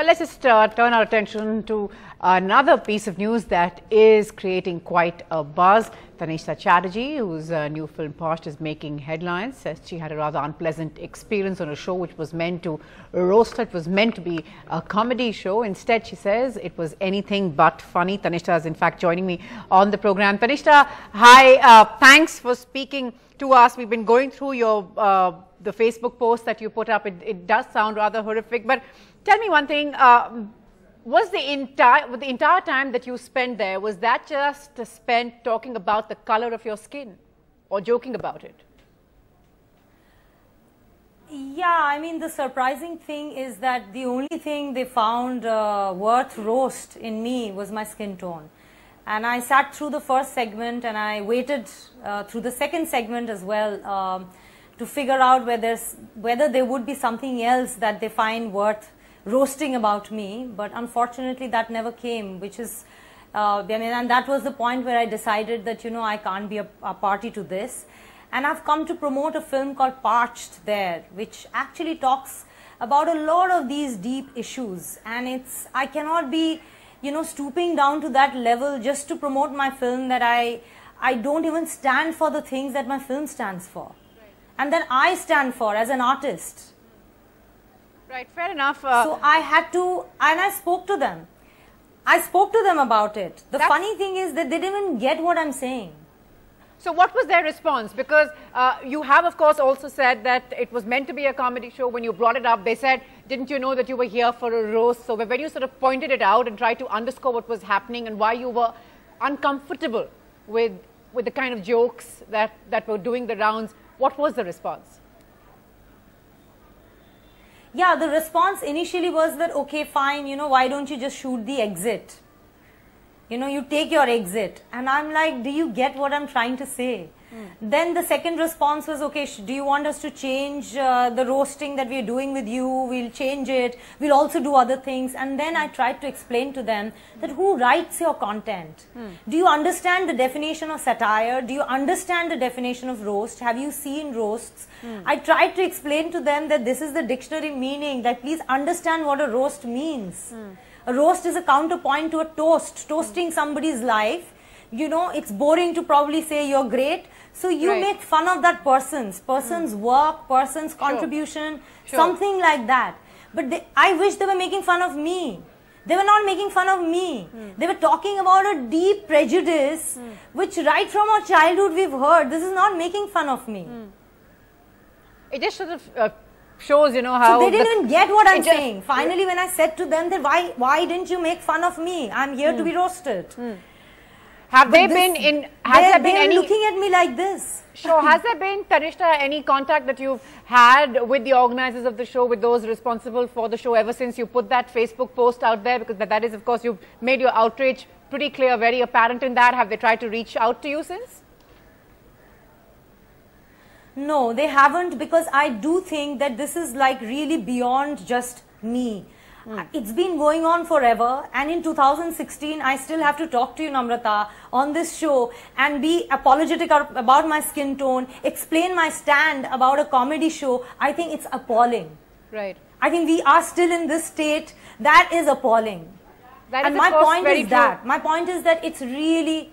But let's just uh, turn our attention to another piece of news that is creating quite a buzz. Tannishtha Chatterjee, whose uh, new film Parched is making headlines, says she had a rather unpleasant experience on a show which was meant to roast her. It was meant to be a comedy show. Instead, she says it was anything but funny. Tannishtha is in fact joining me on the program. Tannishtha, hi. Uh, thanks for speaking to us. We've been going through your uh, the Facebook post that you put up. It, it does sound rather horrific, but tell me one thing. Uh, was the entire the entire time that you spent there was that just spent talking about the color of your skin or joking about it yeah i mean the surprising thing is that the only thing they found uh, worth roast in me was my skin tone and i sat through the first segment and i waited uh, through the second segment as well um, to figure out whether whether there would be something else that they find worth roasting about me, but unfortunately that never came, which is, uh, I mean, and that was the point where I decided that, you know, I can't be a, a party to this. And I've come to promote a film called Parched there, which actually talks about a lot of these deep issues. And it's, I cannot be, you know, stooping down to that level just to promote my film that I, I don't even stand for the things that my film stands for. And that I stand for as an artist. Right, fair enough. Uh, so I had to, and I spoke to them. I spoke to them about it. The funny thing is that they didn't even get what I'm saying. So what was their response? Because uh, you have, of course, also said that it was meant to be a comedy show. When you brought it up, they said, didn't you know that you were here for a roast? So when you sort of pointed it out and tried to underscore what was happening and why you were uncomfortable with, with the kind of jokes that, that were doing the rounds, what was the response? Yeah, the response initially was that, okay, fine, you know, why don't you just shoot the exit? You know, you take your exit. And I'm like, do you get what I'm trying to say? Then the second response was, okay, do you want us to change uh, the roasting that we're doing with you? We'll change it. We'll also do other things. And then I tried to explain to them that who writes your content? Mm. Do you understand the definition of satire? Do you understand the definition of roast? Have you seen roasts? Mm. I tried to explain to them that this is the dictionary meaning, that please understand what a roast means. Hmm. A roast is a counterpoint to a toast, toasting somebody's life you know it's boring to probably say you're great so you right. make fun of that person's, person's mm. work, person's contribution, sure. something like that. But they, I wish they were making fun of me. They were not making fun of me. Mm. They were talking about a deep prejudice, mm. which right from our childhood we've heard. This is not making fun of me. Hmm. It just sort of uh, shows, you know, how. So they didn't the, even get what I'm saying. Finally, when I said to them that why, why didn't you make fun of me? I'm here to hmm. be roasted. Have they been in? Has there been any? looking at me like this. Sure. has there been, Tannishtha, any contact that you've had with the organizers of the show, with those responsible for the show, ever since you put that Facebook post out there? Because that, that is, of course, you've made your outrage pretty clear, very apparent in that. Have they tried to reach out to you since? No, they haven't because I do think that this is like really beyond just me. Mm. It's been going on forever, and in 2016, I still have to talk to you, Namrata, on this show and be apologetic about my skin tone, explain my stand about a comedy show. I think it's appalling. Right. I think we are still in this state. That is appalling. That and is my point is true. that. My point is that it's really.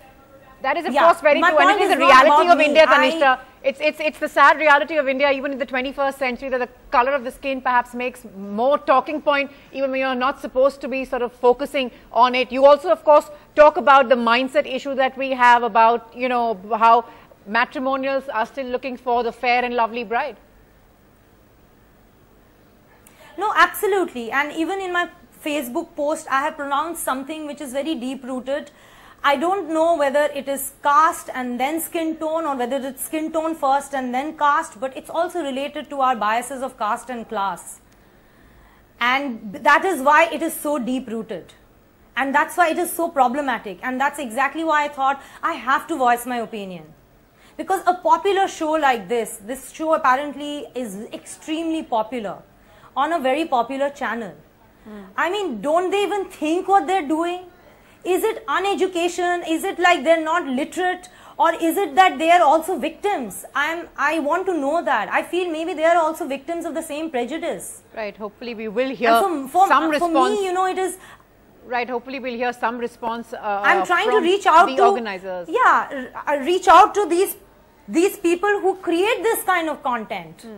That is, of yeah, course, very true. And it is the reality of India, Tannishtha. It's, it's, it's the sad reality of India, even in the 21st century, that the color of the skin perhaps makes more talking point, even when you're not supposed to be sort of focusing on it. You also, of course, talk about the mindset issue that we have about, you know, how matrimonials are still looking for the fair and lovely bride. No, absolutely. And even in my Facebook post, I have pronounced something which is very deep rooted I don't know whether it is caste and then skin tone or whether it's skin tone first and then caste, but it's also related to our biases of caste and class. And that is why it is so deep rooted. And that's why it is so problematic. And that's exactly why I thought I have to voice my opinion. Because a popular show like this, this show apparently is extremely popular on a very popular channel. Mm. I mean, don't they even think what they're doing? Is it uneducation? Is it like they're not literate? or is it that they are also victims i'm i want to know that i feel maybe they are also victims of the same prejudice right hopefully we will hear and for, for, some for response me you know it is right hopefully we'll hear some response uh, i'm trying to reach out to the organizers yeah reach out to these these people who create this kind of content Hmm.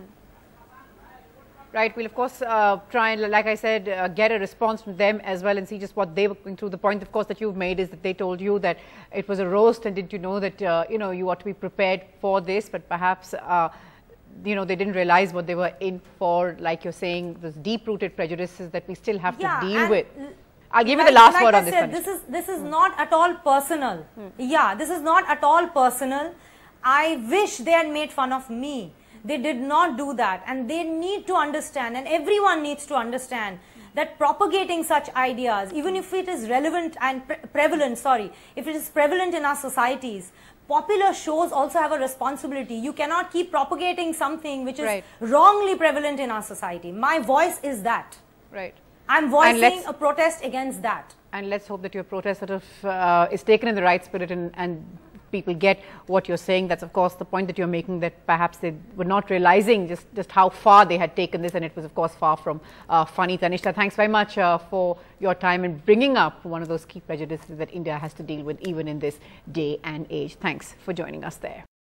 Right, we'll of course uh, try and, like I said, uh, get a response from them as well and see just what they were going through. The point, of course, that you've made is that they told you that it was a roast and didn't you know that, uh, you know, you ought to be prepared for this, but perhaps, uh, you know, they didn't realize what they were in for, like you're saying, those deep-rooted prejudices that we still have Yeah, to deal with. I'll give you the last like word I on this said, one. This is this is not at all personal. Hmm. Yeah, this is not at all personal. I wish they had made fun of me. They did not do that, and they need to understand, and everyone needs to understand that propagating such ideas, even if it is relevant and pre- prevalent, sorry, if it is prevalent in our societies, popular shows also have a responsibility. You cannot keep propagating something which is Right. wrongly prevalent in our society. My voice is that. Right. I'm voicing a protest against that. And let's hope that your protest sort of uh, is taken in the right spirit and, and people get what you're saying. That's, of course, the point that you're making that perhaps they were not realizing just, just how far they had taken this, and it was, of course, far from uh, funny. Tannishtha, thanks very much uh, for your time in bringing up one of those key prejudices that India has to deal with even in this day and age. Thanks for joining us there.